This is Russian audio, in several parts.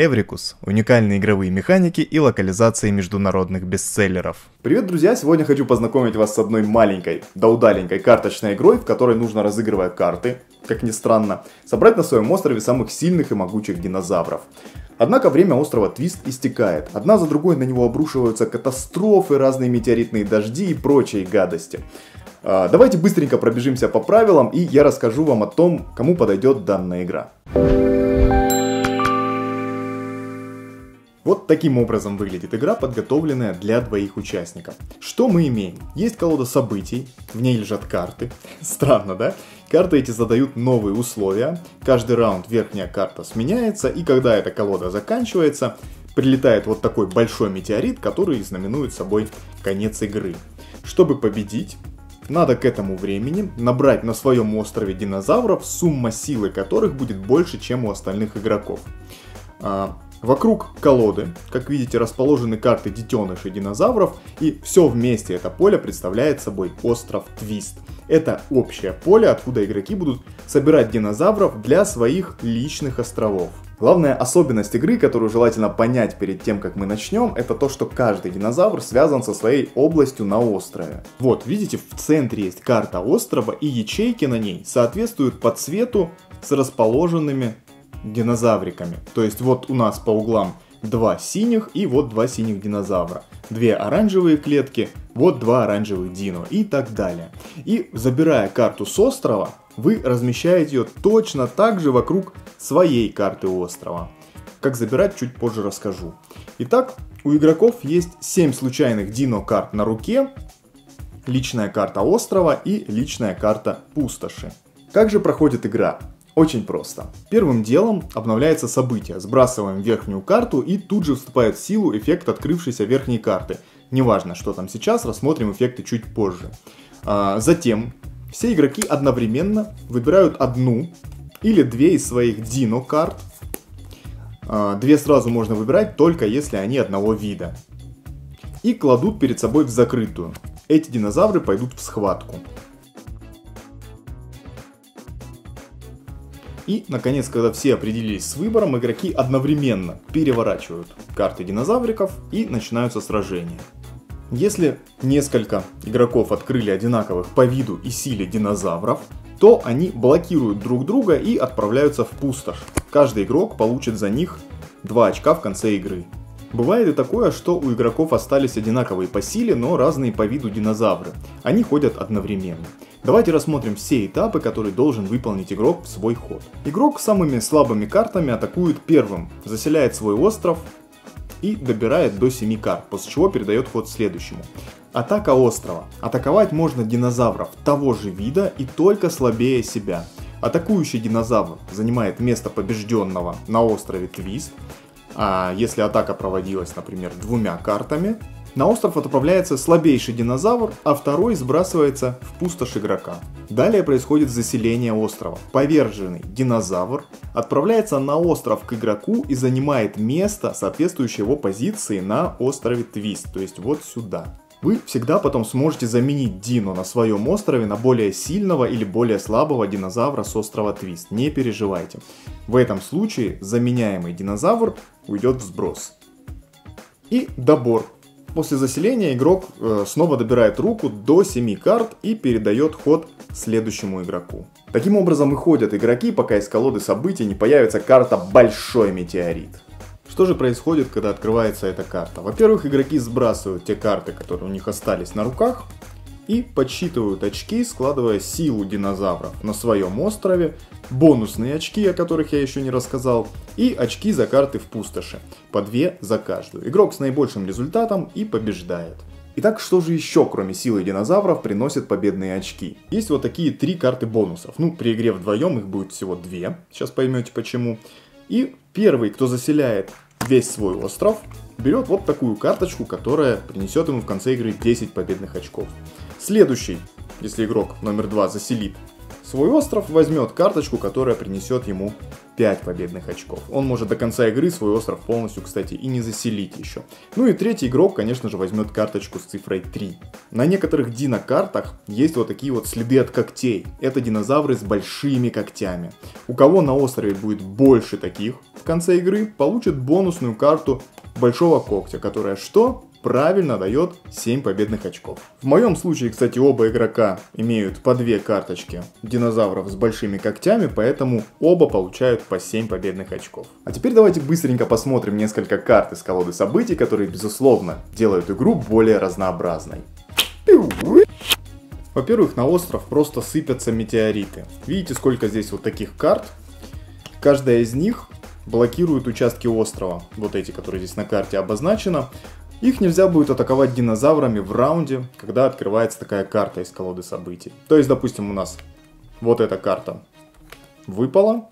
Эврикус – уникальные игровые механики и локализации международных бестселлеров. Привет, друзья! Сегодня хочу познакомить вас с одной маленькой, да удаленькой карточной игрой, в которой нужно, разыгрывая карты, как ни странно, собрать на своем острове самых сильных и могучих динозавров. Однако время острова Твист истекает. Одна за другой на него обрушиваются катастрофы, разные метеоритные дожди и прочие гадости. А, давайте быстренько пробежимся по правилам и я расскажу вам о том, кому подойдет данная игра. Вот таким образом выглядит игра, подготовленная для двоих участников. Что мы имеем? Есть колода событий, в ней лежат карты. Странно, да? Карты эти задают новые условия. Каждый раунд верхняя карта сменяется, и когда эта колода заканчивается, прилетает вот такой большой метеорит, который знаменует собой конец игры. Чтобы победить, надо к этому времени набрать на своем острове динозавров, сумма силы которых будет больше, чем у остальных игроков. Вокруг колоды, как видите, расположены карты детенышей динозавров, и все вместе это поле представляет собой остров Твист. Это общее поле, откуда игроки будут собирать динозавров для своих личных островов. Главная особенность игры, которую желательно понять перед тем, как мы начнем, это то, что каждый динозавр связан со своей областью на острове. Вот, видите, в центре есть карта острова, и ячейки на ней соответствуют по цвету с расположенными динозавриками. То есть вот у нас по углам два синих и вот два синих динозавра. Две оранжевые клетки, вот два оранжевых дино и так далее. И забирая карту с острова, вы размещаете ее точно так же вокруг своей карты острова. Как забирать, чуть позже расскажу. Итак, у игроков есть 7 случайных дино карт на руке, личная карта острова и личная карта пустоши. Как же проходит игра? Очень просто. Первым делом обновляется событие. Сбрасываем верхнюю карту и тут же вступает в силу эффект открывшейся верхней карты. Неважно, что там сейчас, рассмотрим эффекты чуть позже. А, затем все игроки одновременно выбирают одну или две из своих дино карт. А, две сразу можно выбирать только если они одного вида. И кладут перед собой в закрытую. Эти динозавры пойдут в схватку. И, наконец, когда все определились с выбором, игроки одновременно переворачивают карты динозавриков и начинаются сражения. Если несколько игроков открыли одинаковых по виду и силе динозавров, то они блокируют друг друга и отправляются в пустошь. Каждый игрок получит за них 2 очка в конце игры. Бывает и такое, что у игроков остались одинаковые по силе, но разные по виду динозавры. Они ходят одновременно. Давайте рассмотрим все этапы, которые должен выполнить игрок в свой ход. Игрок самыми слабыми картами атакует первым, заселяет свой остров и добирает до 7 карт, после чего передает ход следующему. Атака острова. Атаковать можно динозавров того же вида и только слабее себя. Атакующий динозавр занимает место побежденного на острове Твист, а если атака проводилась, например, двумя картами, на остров отправляется слабейший динозавр, а второй сбрасывается в пустошь игрока. Далее происходит заселение острова. Поверженный динозавр отправляется на остров к игроку и занимает место, соответствующее его позиции на острове Твист, то есть вот сюда. Вы всегда потом сможете заменить Дино на своем острове на более сильного или более слабого динозавра с острова Твист. Не переживайте. В этом случае заменяемый динозавр уйдет в сброс. И добор. После заселения игрок э, снова добирает руку до 7 карт и передает ход следующему игроку. Таким образом и ходят игроки, пока из колоды событий не появится карта «Большой метеорит». Что же происходит, когда открывается эта карта? Во-первых, игроки сбрасывают те карты, которые у них остались на руках, и подсчитывают очки, складывая силу динозавров на своем острове, бонусные очки, о которых я еще не рассказал, и очки за карты в пустоши, по две за каждую. Игрок с наибольшим результатом и побеждает. Итак, что же еще, кроме силы динозавров, приносит победные очки? Есть вот такие три карты бонусов. Ну, при игре вдвоем их будет всего две, сейчас поймете почему. И первый, кто заселяет весь свой остров, берет вот такую карточку, которая принесет ему в конце игры 10 победных очков. Следующий, если игрок номер 2 заселит свой остров, возьмет карточку, которая принесет ему 5 победных очков. Он может до конца игры свой остров полностью, кстати, и не заселить еще. Ну и третий игрок, конечно же, возьмет карточку с цифрой 3. На некоторых динокартах есть вот такие вот следы от когтей. Это динозавры с большими когтями. У кого на острове будет больше таких в конце игры, получит бонусную карту большого когтя, которая что? Правильно дает 7 победных очков. В моем случае, кстати, оба игрока имеют по две карточки динозавров с большими когтями, поэтому оба получают по 7 победных очков. А теперь давайте быстренько посмотрим несколько карт из колоды событий, которые, безусловно, делают игру более разнообразной. Во-первых, на остров просто сыпятся метеориты. Видите, сколько здесь вот таких карт? Каждая из них блокирует участки острова, вот эти, которые здесь на карте обозначено. Их нельзя будет атаковать динозаврами в раунде, когда открывается такая карта из колоды событий. То есть, допустим, у нас вот эта карта выпала,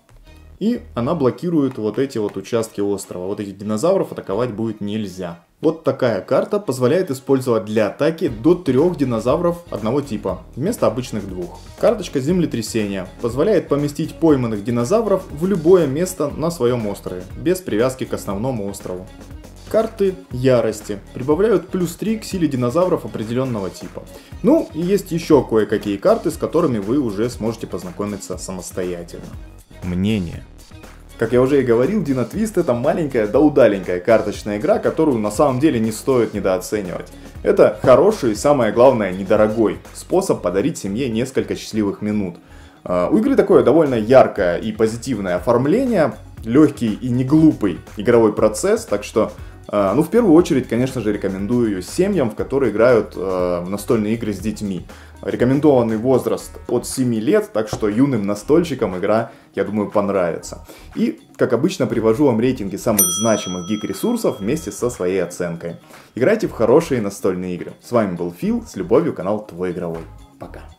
и она блокирует вот эти вот участки острова. Вот этих динозавров атаковать будет нельзя. Вот такая карта позволяет использовать для атаки до трех динозавров одного типа, вместо обычных двух. Карточка землетрясения позволяет поместить пойманных динозавров в любое место на своем острове, без привязки к основному острову. Карты ярости прибавляют плюс 3 к силе динозавров определенного типа. Ну и есть еще кое-какие карты, с которыми вы уже сможете познакомиться самостоятельно. Мнение. Как я уже и говорил, Дина Твист это маленькая да удаленькая карточная игра, которую на самом деле не стоит недооценивать. Это хороший и самое главное недорогой способ подарить семье несколько счастливых минут. А, у игры такое довольно яркое и позитивное оформление, легкий и не глупый игровой процесс, так что ну, в первую очередь, конечно же, рекомендую ее семьям, в которые играют э, настольные игры с детьми. Рекомендованный возраст от 7 лет, так что юным настольщикам игра, я думаю, понравится. И, как обычно, привожу вам рейтинги самых значимых гик-ресурсов вместе со своей оценкой. Играйте в хорошие настольные игры. С вами был Фил, с любовью, канал Твой Игровой. Пока.